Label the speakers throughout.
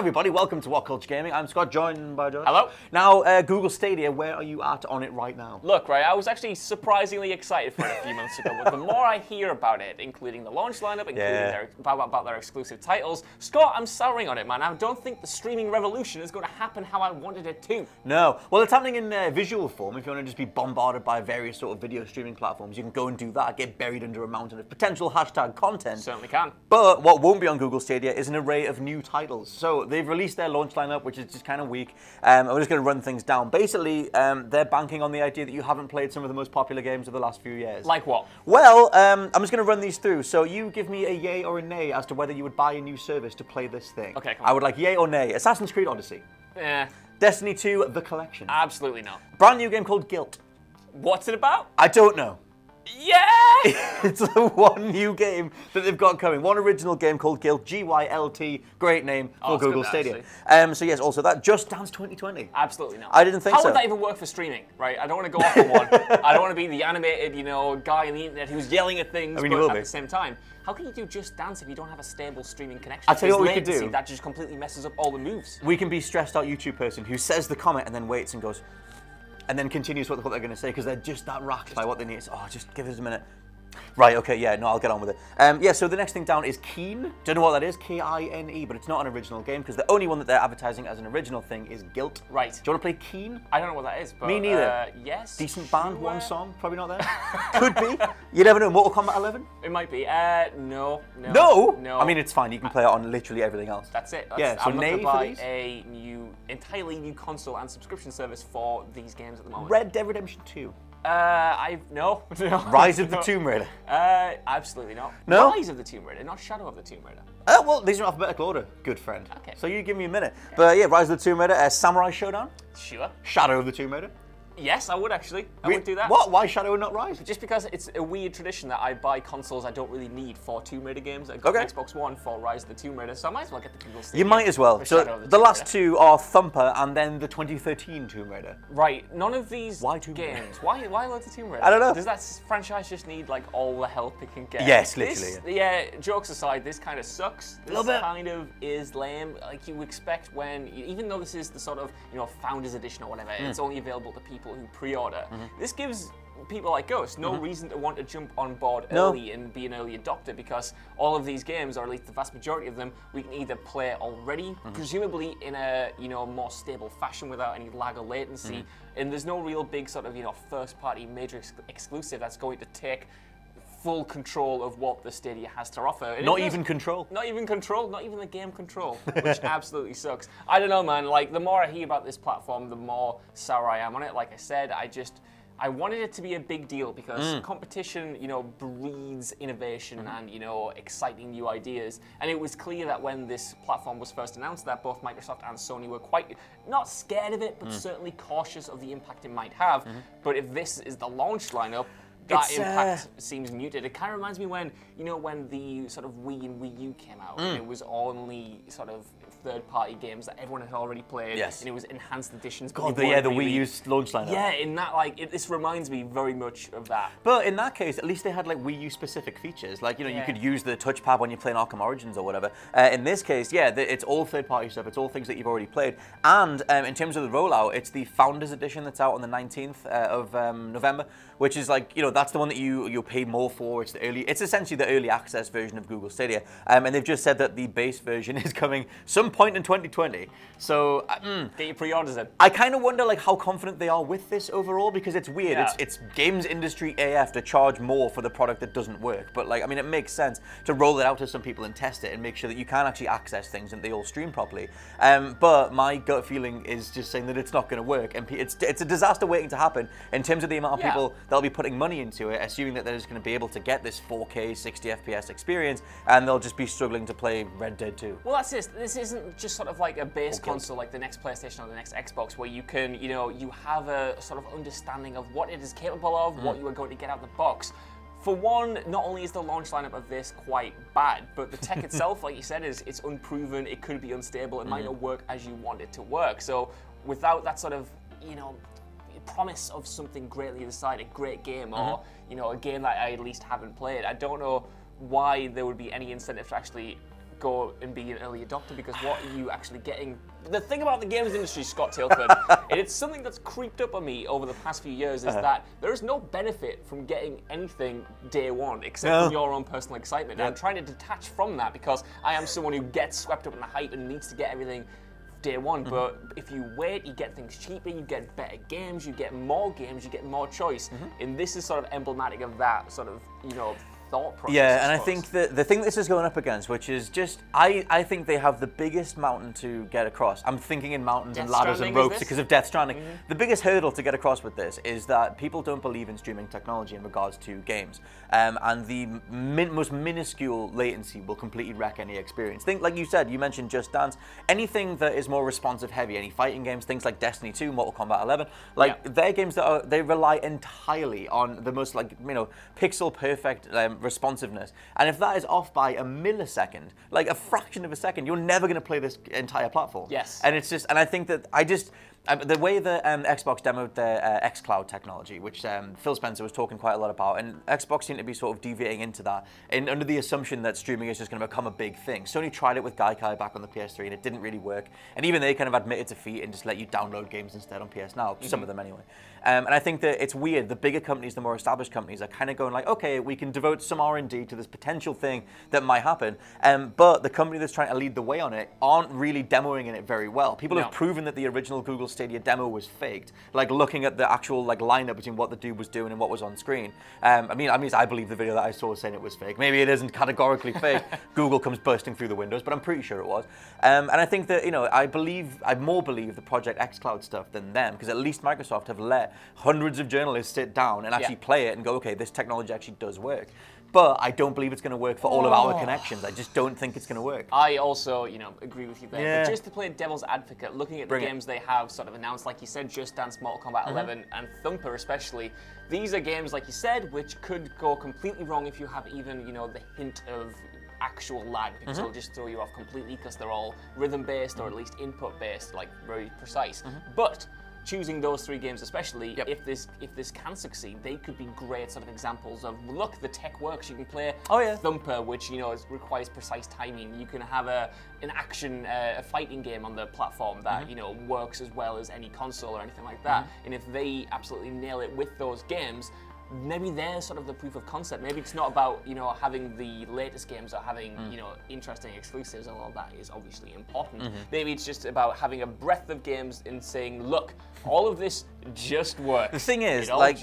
Speaker 1: everybody, welcome to WhatCulture Gaming. I'm Scott, joined by Josh.
Speaker 2: Hello.
Speaker 1: Now, uh, Google Stadia, where are you at on it right now?
Speaker 2: Look, right, I was actually surprisingly excited for it a few months ago, but the more I hear about it, including the launch lineup, including
Speaker 1: Yeah.
Speaker 2: their, about, about their exclusive titles, Scott, I'm souring on it, man. I don't think the streaming revolution is going to happen how I wanted it to.
Speaker 1: No. Well, it's happening in uh, visual form. If you want to just be bombarded by various sort of video streaming platforms, you can go and do that, get buried under a mountain of potential hashtag content.
Speaker 2: Certainly can.
Speaker 1: But what won't be on Google Stadia is an array of new titles. So they've released their launch lineup, which is just kind of weak. Um, I'm just going to run things down. Basically, um, they're banking on the idea that you haven't played some of the most popular games of the last few years.
Speaker 2: Like what?
Speaker 1: Well, um, I'm just going to run these through. So you give me a yay or a nay as to whether you would buy a new service to play this thing.
Speaker 2: Okay,
Speaker 1: I would like yay or nay. Assassin's Creed Odyssey.
Speaker 2: Yeah.
Speaker 1: Destiny 2, The Collection.
Speaker 2: absolutely not.
Speaker 1: Brand new game called Gylt.
Speaker 2: What's it about?
Speaker 1: I don't know.
Speaker 2: Yeah!
Speaker 1: it's the one new game that they've got coming. One original game called Gylt, G Y L T. Great name for
Speaker 2: Oh, it's
Speaker 1: Google
Speaker 2: good,
Speaker 1: Stadia. Um, so yes, also that Just Dance 2020.
Speaker 2: Absolutely not.
Speaker 1: I didn't think
Speaker 2: How
Speaker 1: so.
Speaker 2: would that even work for streaming, right? I don't want to go off on one. I don't want to be the animated, you know, guy on the internet who's yelling at things,
Speaker 1: I mean,
Speaker 2: but at
Speaker 1: be.
Speaker 2: the same time, how can you do Just Dance if you don't have a stable streaming connection?
Speaker 1: I'll tell you what we could do.
Speaker 2: That just completely messes up all the moves.
Speaker 1: We can be stressed out YouTube person who says the comment and then waits and goes, and then continues what, they're going to say because they're just that racked by what they need. It's, oh, just give us a minute. Right, okay, yeah, no, I'll get on with it. Um, yeah, so the next thing down is Keen. Don't know what that is, K I N E, but it's not an original game because the only one that they're advertising as an original thing is Gylt.
Speaker 2: Right.
Speaker 1: Do you want to play Keen?
Speaker 2: I don't know what that is, but
Speaker 1: Me neither.
Speaker 2: Uh, yes.
Speaker 1: Decent band,
Speaker 2: sure.
Speaker 1: one song, probably not there. Could be. You never know. Mortal Kombat 11?
Speaker 2: It might be. Uh, no, no.
Speaker 1: No.
Speaker 2: No.
Speaker 1: I mean, it's fine. You can play it on literally everything else.
Speaker 2: That's it. That's,
Speaker 1: Yeah, so
Speaker 2: I'm
Speaker 1: nay
Speaker 2: to buy a new, entirely new console and subscription service for these games at the moment.
Speaker 1: Red Dead Redemption 2.
Speaker 2: Uh, I no. no
Speaker 1: Rise of the
Speaker 2: no.
Speaker 1: Tomb Raider.
Speaker 2: Uh, absolutely not.
Speaker 1: No?
Speaker 2: Rise of the Tomb Raider, not Shadow of the Tomb Raider.
Speaker 1: Uh, well, these are in alphabetical order, good friend.
Speaker 2: Okay.
Speaker 1: So you give me a minute. But yeah, Rise of the Tomb Raider, uh, Samurai Shodown,
Speaker 2: Sure.
Speaker 1: Shadow of the Tomb Raider.
Speaker 2: Yes, I would actually. I
Speaker 1: Re-
Speaker 2: would do that.
Speaker 1: What? Why Shadow and not Rise?
Speaker 2: Just because it's a weird tradition that I buy consoles I don't really need for Tomb Raider games. I got
Speaker 1: Okay.
Speaker 2: Xbox One for Rise of the Tomb Raider, so I might as well get the Google Stadia.
Speaker 1: You might as well. So
Speaker 2: of
Speaker 1: the, last two are Thumper and then the 2013 Tomb Raider.
Speaker 2: Right, none of these
Speaker 1: Why Tomb Raider?
Speaker 2: games. Why why loads of Tomb Raider?
Speaker 1: I don't know.
Speaker 2: Does that franchise just need like all the help it can get?
Speaker 1: Yes,
Speaker 2: This-
Speaker 1: literally,
Speaker 2: yeah, jokes aside, this kind of sucks. This
Speaker 1: bit.
Speaker 2: kind of is lame. Like you expect when, even though this is the sort of you know founders edition or whatever,
Speaker 1: Hmm.
Speaker 2: it's only available to people who pre-order.
Speaker 1: Mm-hmm.
Speaker 2: This gives people like us no reason to want to jump on board
Speaker 1: No.
Speaker 2: early and be an early adopter because all of these games, or at least the vast majority of them, we can either play already,
Speaker 1: Mm-hmm.
Speaker 2: presumably in a you know more stable fashion without any lag or latency,
Speaker 1: Mm-hmm.
Speaker 2: and there's no real big sort of you know first party major ex- exclusive that's going to take full control of what the Stadia has to offer. And
Speaker 1: Not
Speaker 2: does-
Speaker 1: even Control.
Speaker 2: not even control, not even the game control, which absolutely sucks. I don't know, man. Like the more I hear about this platform, the more sour I am on it. Like I said, I just I wanted it to be a big deal because
Speaker 1: Mm.
Speaker 2: competition, you know, breeds innovation
Speaker 1: Mm-hmm.
Speaker 2: and you know exciting new ideas. And it was clear that when this platform was first announced, that both Microsoft and Sony were quite not scared of it,
Speaker 1: Mm.
Speaker 2: but certainly cautious of the impact it might have.
Speaker 1: Mm-hmm.
Speaker 2: But if this is the launch lineup. That
Speaker 1: It's, uh,
Speaker 2: impact seems muted. It kind of reminds me when you know when the sort of Wii and Wii U came out,
Speaker 1: Mm.
Speaker 2: and it was only sort of third-party games that everyone had already played.
Speaker 1: Yes.
Speaker 2: and it was enhanced editions.
Speaker 1: God, the, yeah, the Wii U's launch lineup.
Speaker 2: Yeah, in that like it, this reminds me very much of that.
Speaker 1: But in that case, at least they had like Wii U specific features. Like, you know, you could use the touchpad when you're playing Arkham Origins or whatever. Uh, in this case, yeah, the, it's all third party stuff. It's all things that you've already played. And um, in terms of the rollout, it's the Founders Edition that's out on the 19th uh, of um, November, which is like, you know, that's the one that you, you'll pay more for. It's the early, it's essentially the early access version of Google Stadia. Um, and they've just said that the base version is coming some point in 2020. So, mm,
Speaker 2: Get your pre-orders in.
Speaker 1: I kind of wonder like how confident they are with this overall because it's weird.
Speaker 2: Yeah.
Speaker 1: It's it's games industry AF to charge more for the product that doesn't work. But like I mean, it makes sense to roll it out to some people and test it and make sure that you can actually access things and they all stream properly. Um, but my gut feeling is just saying that it's not going to work, and it's it's a disaster waiting to happen in terms of the amount of
Speaker 2: Yeah.
Speaker 1: people that'll be putting money into it, assuming that they're just going to be able to get this 4K 60 FPS experience, and they'll just be struggling to play Red Dead 2.
Speaker 2: Well, that's this. This isn't just sort of like a base
Speaker 1: Okay.
Speaker 2: console like the next PlayStation or the next Xbox, where you can, you know, you have a sort of understanding of what it is capable of, what mm. you are going to get out of the box. For one, not only is the launch lineup of this quite bad, but the tech itself, like you said, is it's unproven. It could be unstable. It might mm. not work as you want it to work. So without that sort of, you know, promise of something greatly inside a great game or mm-hmm. you know a game that I at least haven't played. I don't know why there would be any incentive to actually go and be an early adopter because what are you actually getting? The thing about the games industry, Scott Tilford, and it's something that's creeped up on me over the past few years, is
Speaker 1: Uh-huh.
Speaker 2: that there is no benefit from getting anything day one except
Speaker 1: No.
Speaker 2: from your own personal excitement. And I'm trying to detach from that because I am someone who gets swept up in the hype and needs to get everything day one.
Speaker 1: Mm-hmm.
Speaker 2: But if you wait, you get things cheaper, you get better games, you get more games, you get more choice.
Speaker 1: Mm-hmm.
Speaker 2: And this is sort of emblematic of that sort of, you know, thought process.
Speaker 1: Yeah, and I think that the thing this is going up against, which is just, I, I think they have the biggest mountain to get across. I'm thinking in mountains and ladders and ropes because of Death Stranding. The biggest hurdle to get across with this is that people don't believe in streaming technology in regards to games. Um, and the min- most minuscule latency will completely wreck any experience. Think, like you said, you mentioned Just Dance. Anything that is more responsive heavy, any fighting games, things like Destiny 2, Mortal Kombat 11, like
Speaker 2: Yeah.
Speaker 1: they're games that are, they rely entirely on the most like you know pixel perfect um, responsiveness and if that is off by a millisecond like a fraction of a second you're never going to play this entire platform
Speaker 2: Yes.
Speaker 1: and it's just and i think that i just uh, the way that um, Xbox demoed their uh, xCloud technology, which um, Phil Spencer was talking quite a lot about, and Xbox seemed to be sort of deviating into that, and under the assumption that streaming is just going to become a big thing. Sony tried it with Gaikai back on the PS3, and it didn't really work. And even they kind of admitted defeat and just let you download games instead on PS Now, some of them anyway. Um, and I think that it's weird. The bigger companies, the more established companies, are kind of going like, okay, we can devote some R&D to this potential thing that might happen. Um, but the company that's trying to lead the way on it aren't really demoing it very well. People
Speaker 2: No.
Speaker 1: have proven that the original Google Stadia demo was faked. Like looking at the actual like lineup between what the dude was doing and what was on screen. Um, I mean, I mean, I believe the video that I saw saying it was fake. Maybe it isn't categorically fake. Google comes bursting through the windows, but I'm pretty sure it was. Um, and I think that you know, I believe, I more believe the Project xCloud stuff than them because at least Microsoft have let hundreds of journalists sit down and actually
Speaker 2: Yeah.
Speaker 1: play it and go, okay, this technology actually does work. But I don't believe it's going to work for all of our connections. I just don't think it's going to work.
Speaker 2: I also, you know, agree with you there.
Speaker 1: Yeah.
Speaker 2: But just to play devil's advocate, looking at
Speaker 1: Bring
Speaker 2: the
Speaker 1: it. Mm-hmm.
Speaker 2: games they have sort of announced, like you said, Just Dance, Mortal Kombat 11, and Thumper especially, these are games, like you said, which could go completely wrong if you have even, you know, the hint of actual lag because
Speaker 1: Mm-hmm.
Speaker 2: it'll just throw you off completely because they're all rhythm based or at least input based, like very precise. But choosing those three games especially.
Speaker 1: Yep.
Speaker 2: if this if this can succeed they could be great sort of examples of look the tech works you can play
Speaker 1: Oh, yeah.
Speaker 2: Thumper, which you know is, requires precise timing. You can have a an action, uh, a fighting game on the platform that
Speaker 1: Mm-hmm.
Speaker 2: you know works as well as any console or anything like that. And if they absolutely nail it with those games, maybe they're sort of the proof of concept. Maybe it's not about you know having the latest games or having
Speaker 1: Mm.
Speaker 2: you know interesting exclusives. Although that is obviously important.
Speaker 1: Mm-hmm.
Speaker 2: Maybe it's just about having a breadth of games and saying, look, all of this just works.
Speaker 1: The thing is,
Speaker 2: it
Speaker 1: like,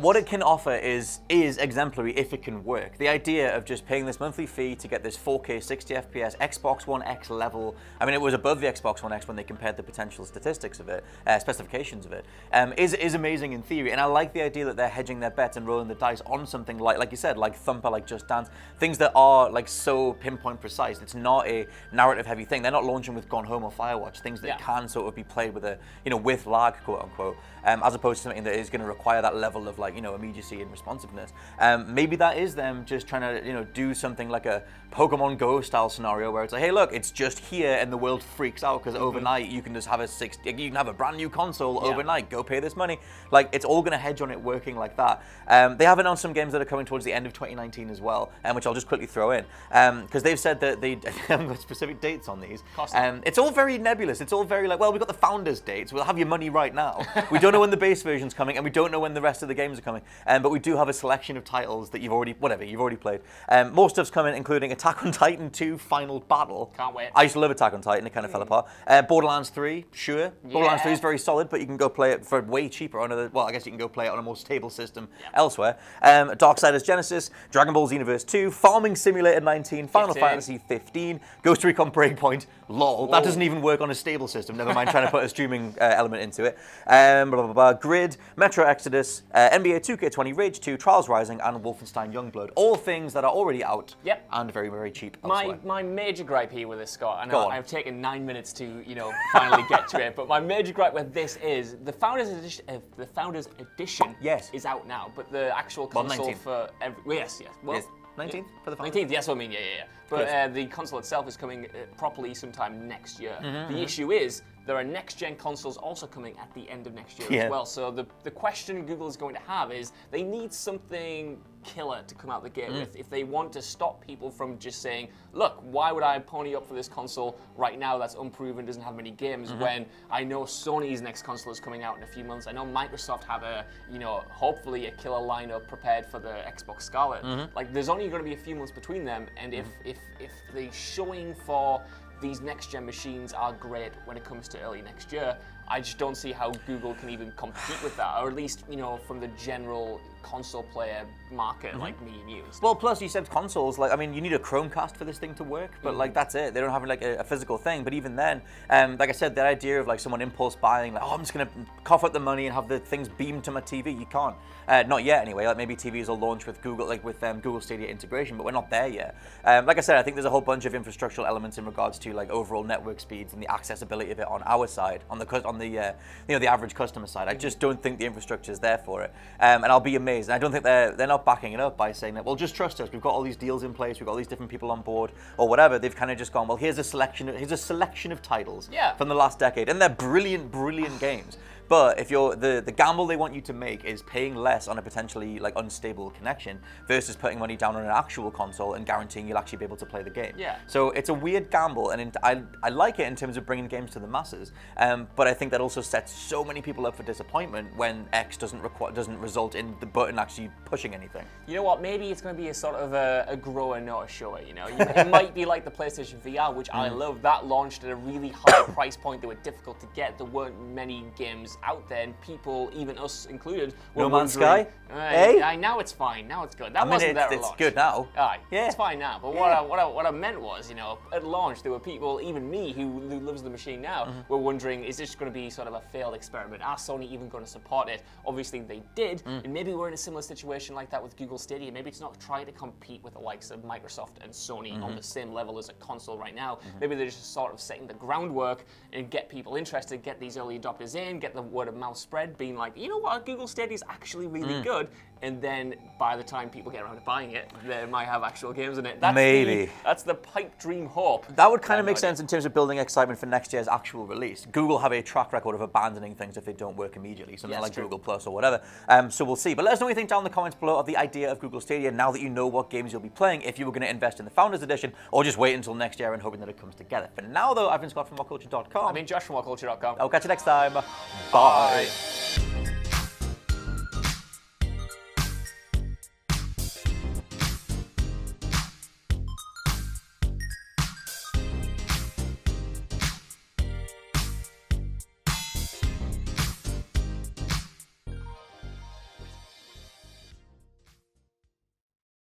Speaker 1: what it can offer is is exemplary if it can work. The idea of just paying this monthly fee to get this 4K 60 FPS Xbox One X level. I mean, it was above the Xbox One X when they compared the potential statistics of it, uh, specifications of it. Um, is is amazing in theory, and I like the idea that they're hedging their bets and rolling the dice on something like, like you said, like Thumper, like Just Dance, things that are like so pinpoint precise. It's not a narrative-heavy thing. They're not launching with Gone Home or Firewatch, things that
Speaker 2: Yeah.
Speaker 1: can sort of be played with a, you know, with lag, quote unquote, um, as opposed to something that is going to require that level of like, you know, immediacy and responsiveness. Um, maybe that is them just trying to, you know, do something like a Pokemon Go style scenario where it's like, hey, look, it's just here, and the world freaks out because overnight you can just have a six, you can have a brand new console
Speaker 2: Mm-hmm. Yeah.
Speaker 1: overnight. Go pay this money. Like, it's all going to hedge on it working like that. Um, they have announced some games that are coming towards the end of 2019 as well, um, which I'll just quickly throw in because they've said that they haven't got specific dates on these. Um, it's all very nebulous. It's all very like, well, we've got the founders' dates. We'll have your money right now. we don't know when the base version's coming, and we don't know when the rest of the games are coming. Um, but we do have a selection of titles that you've already, whatever, you've already played. Um, more stuff's coming, including Attack on Titan 2 Final Battle.
Speaker 2: Can't wait.
Speaker 1: I used to love Attack on Titan. It kind of fell apart. Uh, Borderlands 3, sure. Borderlands 3 is very solid, but you can go play it for way cheaper on a, well, I guess you can go play it on a more stable system elsewhere. Um, Darksiders Genesis, Dragon Ball Xenoverse 2, Farming Simulator 19, Final. Fantasy 15, Ghost Recon Breakpoint, lol. That doesn't even work on a stable system, never mind trying to put a streaming uh, element into it. Um, blah, blah, blah, Grid, Metro Exodus, uh, NBA 2K20 Rage 2, Trials Rising, and Wolfenstein Youngblood. All things that are already out
Speaker 2: Yep.
Speaker 1: and very, very cheap
Speaker 2: My,
Speaker 1: elsewhere.
Speaker 2: my major gripe here with this, Scott, I know
Speaker 1: on.
Speaker 2: I've taken nine minutes to, you know, finally get to it, but my major gripe with this is the Founders Edition, uh, the Founders Edition
Speaker 1: Yes.
Speaker 2: is out now, but the actual console
Speaker 1: 19th.
Speaker 2: for every, well, yes, yes, well,
Speaker 1: Yes, 19th for the Founders?
Speaker 2: 19th, yes, I mean, yeah, yeah, yeah. But uh, the console itself is coming uh, properly sometime next year.
Speaker 1: Mm-hmm,
Speaker 2: the issue is there are next-gen consoles also coming at the end of next year
Speaker 1: Yeah.
Speaker 2: as well. So the, the question Google is going to have is they need something killer to come out the
Speaker 1: Mm.
Speaker 2: gate with if they want to stop people from just saying, look, why would I pony up for this console right now that's unproven, doesn't have many games,
Speaker 1: Mm-hmm.
Speaker 2: when I know Sony's next console is coming out in a few months. I know Microsoft have a, you know, hopefully a killer lineup prepared for the Xbox Scarlett.
Speaker 1: Mm-hmm.
Speaker 2: Like there's only going to be a few months between them, and if if if the showing for these next gen machines are great when it comes to early next year, I just don't see how Google can even compete with that, or at least you know from the general console player market
Speaker 1: Mm-hmm.
Speaker 2: like me and you.
Speaker 1: Well, plus you said consoles. Like, I mean, you need a Chromecast for this thing to work, but like that's it. They don't have like a, a physical thing. But even then, um, like I said, the idea of like someone impulse buying, like, oh, I'm just gonna cough up the money and have the things beamed to my TV. You can't. Uh, not yet, anyway. Like maybe TVs will launch with Google, like with um, Google Stadia integration, but we're not there yet. Um, like I said, I think there's a whole bunch of infrastructural elements in regards to like overall network speeds and the accessibility of it on our side, on the on the uh, you know the average customer side. I just don't think the infrastructure is there for it, um, and I'll be amazed. And I don't think they're they're not backing it up by saying that. Well, just trust us. We've got all these deals in place. We've got all these different people on board, or whatever. They've kind of just gone. Well, here's a selection. Of, here's a selection of titles
Speaker 2: Yeah.
Speaker 1: from the last decade, and they're brilliant, brilliant games. But if you're the the gamble they want you to make is paying less on a potentially like unstable connection versus putting money down on an actual console and guaranteeing you'll actually be able to play the game.
Speaker 2: Yeah.
Speaker 1: So it's a weird gamble, and in, I I like it in terms of bringing games to the masses. Um, but I think that also sets so many people up for disappointment when X doesn't require doesn't result in the button actually pushing anything.
Speaker 2: You know what? Maybe it's going to be a sort of a, a grower, not a shower. You know, it might be like the PlayStation VR, which I
Speaker 1: Mm.
Speaker 2: love. That launched at a really high price point. They were difficult to get. There weren't many games out there, and people, even us included, were
Speaker 1: No Man's Sky?
Speaker 2: "Uh,
Speaker 1: Eh?
Speaker 2: now it's fine. Now it's good. That
Speaker 1: I mean,
Speaker 2: wasn't
Speaker 1: it's,
Speaker 2: there at
Speaker 1: it's
Speaker 2: launch.
Speaker 1: good now.
Speaker 2: Aye,
Speaker 1: Yeah.
Speaker 2: it's fine now. But what, I, what, I, what I meant was, you know, at launch, there were people, even me, who, who loves the machine now,
Speaker 1: Mm-hmm.
Speaker 2: were wondering, is this going to be sort of a failed experiment? Are Sony even going to support it? Obviously, they did.
Speaker 1: Mm.
Speaker 2: And maybe we're in a similar situation like that with Google Stadia. Maybe it's not trying to compete with the likes of Microsoft and Sony
Speaker 1: Mm-hmm.
Speaker 2: on the same level as a console right now. Maybe they're just sort of setting the groundwork and get people interested, get these early adopters in, get the word of mouth spread, being like, you know what, Google Stadia is actually really
Speaker 1: Mm.
Speaker 2: good. And then by the time people get around to buying it, they might have actual games in it. That's
Speaker 1: Maybe.
Speaker 2: The, that's the pipe dream hope.
Speaker 1: That would kind of make sense in terms of building excitement for next year's actual release. Google have a track record of abandoning things if they don't work immediately, something
Speaker 2: Yes,
Speaker 1: like
Speaker 2: true.
Speaker 1: Google Plus or whatever. Um, so we'll see. But let us know what you think down in the comments below of the idea of Google Stadia now that you know what games you'll be playing, if you were going to invest in the Founders Edition or just wait until next year and hoping that it comes together. For now, though, I've been Scott from WhatCulture.com.
Speaker 2: I mean, Josh from WhatCulture.com.
Speaker 1: I'll catch you next time. Bye.
Speaker 2: Bye.